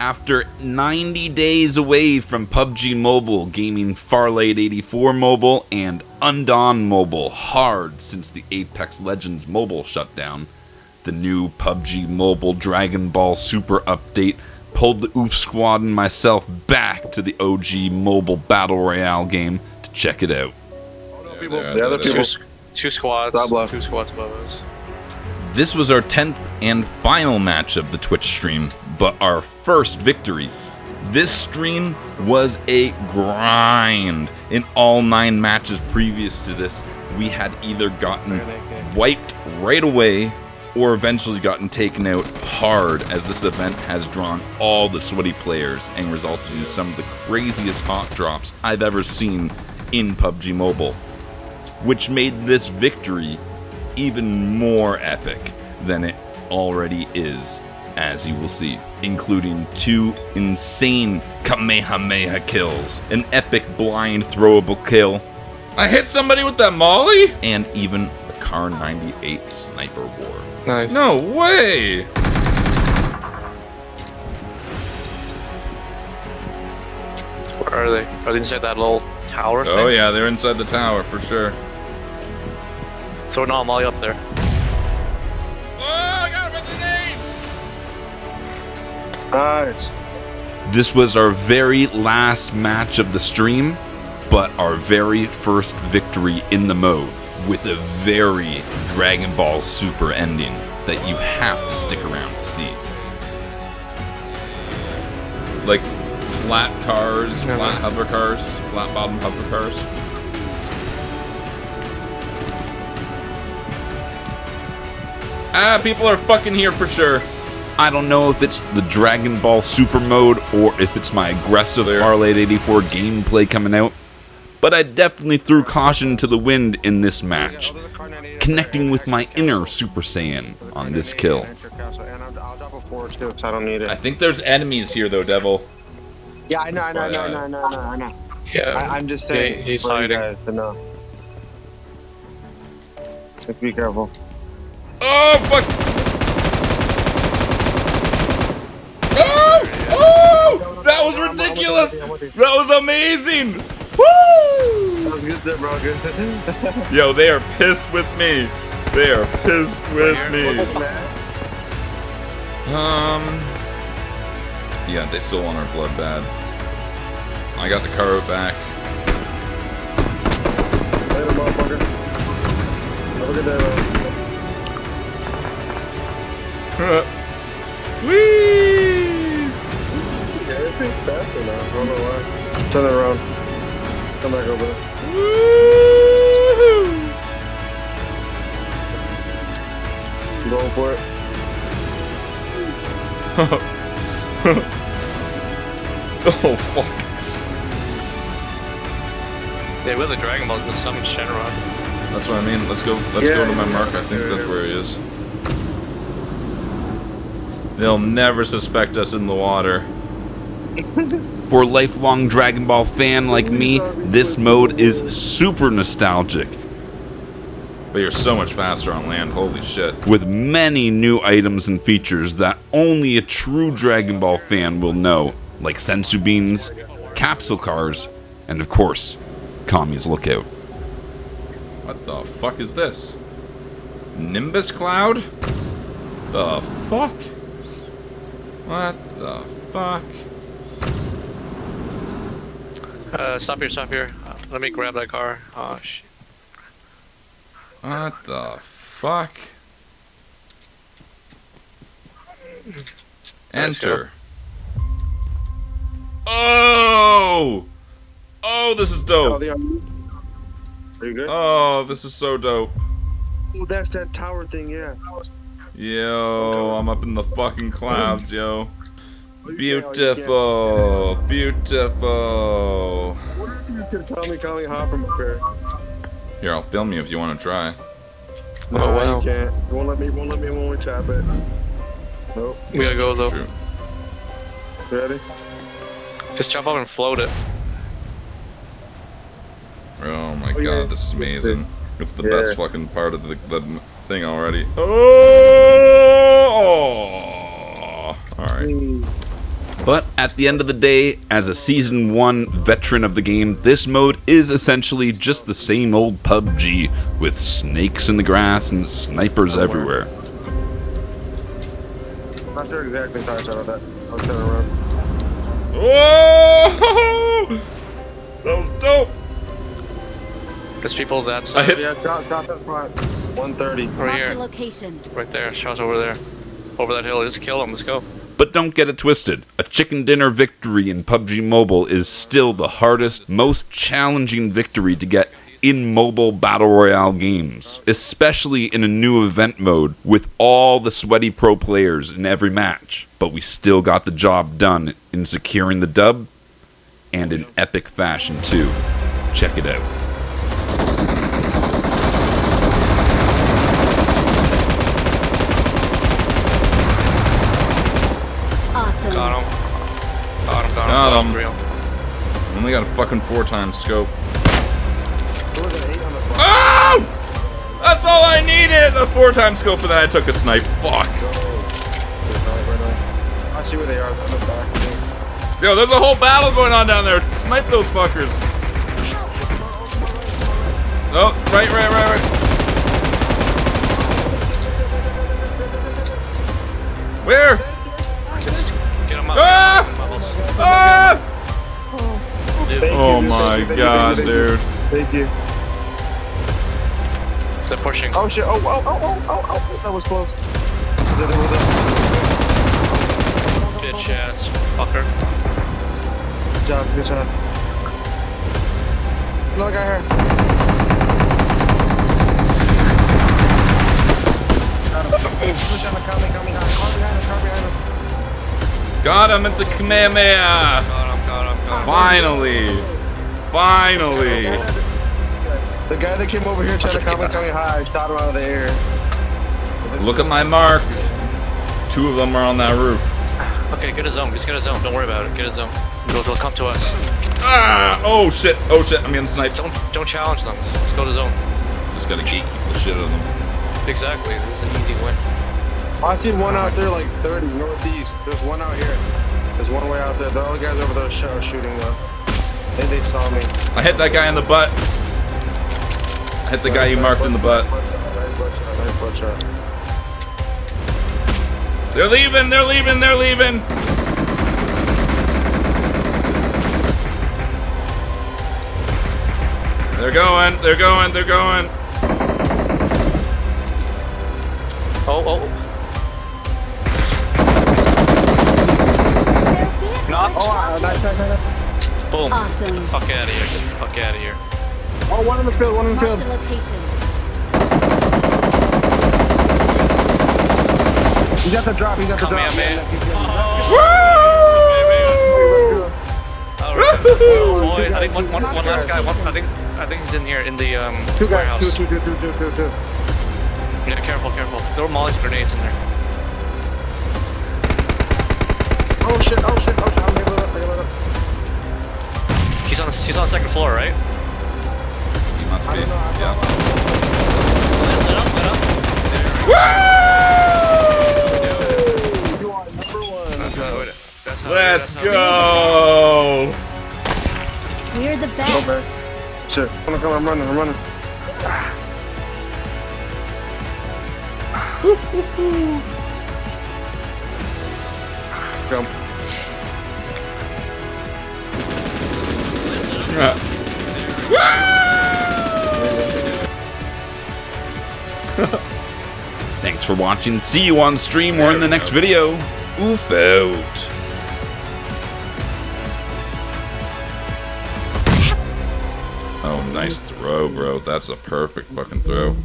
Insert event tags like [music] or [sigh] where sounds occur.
After 90 days away from PUBG Mobile, gaming Farlight 84 Mobile and Undawn Mobile hard since the Apex Legends mobile shutdown, the new PUBG Mobile Dragon Ball Super update pulled the OOF Squad and myself back to the OG mobile battle royale game to check it out. People, there, the other people. there. Two squads. Top left. Two squads above us. This was our 10th and final match of the Twitch stream, but our first victory. This stream was a grind. In all nine matches previous to this, we had either gotten wiped right away or eventually gotten taken out hard as this event has drawn all the sweaty players and resulted in some of the craziest hot drops I've ever seen in PUBG Mobile, which made this victory even more epic than it already is, as you will see, including two insane Kamehameha kills, an epic blind throwable kill, I hit somebody with that molly? and even a Kar 98 sniper war. Nice. No way! Where are they? Are they inside that little tower oh, thing? Oh yeah, they're inside the tower for sure. Throw an molly up there. Oh, I got him at the name! Nice. This was our very last match of the stream, but our very first victory in the mode with a very Dragon Ball Super ending that you have to stick around to see. Like flat cars, flat no. hover cars, flat bottom hover cars. Ah, people are fucking here for sure. I don't know if it's the Dragon Ball Super mode or if it's my aggressive There. Farlight 84 gameplay coming out, but I definitely threw caution to the wind in this match, connecting with my inner Super Saiyan on this kill. I'll, I'll drop a forge too, because I don't need I it. think there's enemies here though, Devil. Yeah, I know, I know, I know, I know, I know, I know. I know. Yeah. I, I'm just saying. Yeah, he's hiding. guys to know. Just be careful. Oh fuck! Oh! Oh! That was ridiculous! That was amazing! Woo! Yo, they are pissed with me. They are pissed with me. Um. Yeah, they still want our blood bad. I got the car back. Later, motherfucker. Have a good day. [laughs] Whee! Yeah, it's pretty faster now. I don't know why. Turn it around. Come back over there. Woo! You going for it? [laughs] oh fuck! Yeah, with the Dragon Balls the summon Shenron. That's what I mean. Let's go. Let's Yeah, go to my yeah, mark. I think yeah, that's yeah. where he is. They'll never suspect us in the water. For a lifelong Dragon Ball fan like me, this mode is super nostalgic, But you're so much faster on land. Holy shit! with many new items and features that only a true Dragon Ball fan will know, like senzu beans, capsule cars, and of course, Kami's Lookout. What the fuck is this? Nimbus cloud? The fuck? What the fuck? Uh, stop here, stop here. Uh, let me grab that car. Oh, shit. What the fuck? Enter. Oh! Oh, this is Oh, dope. are. Are you good? Oh, this is so dope. Oh, that's that tower thing, yeah. Yo, I'm up in the fucking clouds, yo. Oh, you oh, you can't. Beautiful, beautiful. What if you could tell me coming from up here? Here, I'll film you if you want to try. Oh, Nah, wow. you can't. You won't let me. Won't let me when we tap it. Nope. We gotta go though. True. Ready? Just jump up and float it. Oh my Oh, yeah. god, this is amazing. It's the Yeah. best fucking part of the, the thing already. Oh! But at the end of the day, as a Season 1 veteran of the game, this mode is essentially just the same old PUBG with snakes in the grass and snipers everywhere. Not sure exactly how I shot that. I was turning around. Whoa! [laughs] That was dope! There's people that's I hit- Yeah, drop, drop that front. 130. right Marked a here, location. right there. Shots over there, over that hill. Just kill him. Let's go. But don't get it twisted. A chicken dinner victory in PUBG Mobile is still the hardest, most challenging victory to get in mobile battle royale games, especially in a new event mode with all the sweaty pro players in every match. But we still got the job done in securing the dub and in epic fashion too. Check it out. Got him. Got him. Got Got him. Three of 'em. Only got a fucking four times scope. There was an 8 on the front. Oh! That's all I needed! A four times scope and then I took a snipe. Fuck. I see where they are. On the back. Yo, there's a whole battle going on down there. Snipe those fuckers. Oh, right, right, right, right. Where? Ah! Dude, Thank Oh you, my you, thank you, god, thank you, dude. Thank you. they're pushing. Oh shit. Oh, oh, oh, oh, oh, oh. That was close. There, there was a- Bitch ass fucker. Good job, good job. Another guy here. Got him. Push on the car, car behind, car behind him, car behind him. Got him at the Kamehameha. Got him. Got him. Got him. Finally. Finally. The guy that came over here trying to come coming high, shot him out of the air. Look at my mark. Two of them are on that roof. Okay, get a zone. Just get a zone. Don't worry about it. Get a zone. They'll, they'll come to us. Ah! Oh shit! Oh shit! I'm getting sniped. Don't don't challenge them. Let's go to zone. Just gotta gatekeep the shit out of them. Exactly. This is an easy win. I see one out there like 30 northeast. There's one out here. There's one way out there. The other guys over there are shooting though. I think they saw me. I hit that guy in the butt. I hit the guy you marked in the butt. Nice butt shot, nice butt shot. They're leaving, they're leaving, they're leaving. They're going, they're going, they're going. Oh oh. Oh, located. nice, nice, nice. Boom. Awesome. Get the fuck out of here. Get the fuck out of here. Oh, one in the field, one in the Marked field. a location. He got the drop, he got the Come drop. here, man. All right. Two Boy, I think one, two one, guys. one last guy. One, I think I think he's in here in the um Two guys, warehouse. two, two, two, two, two, two, two. Yeah, careful, careful. Throw Molly's grenades in there. Oh shit, oh shit, oh He's on the, he's on the second floor, right? He must be. don't know, I Yeah. Lit up, lit up. There You are number one. That's how it. That's how Let's that's how go. We're the Go best. back. Shit, I'm gonna come, I'm running, I'm running. Jump. [laughs] Thanks for watching. See you on stream or in the next video. Oof out. Oh, nice throw, bro. That's a perfect fucking throw.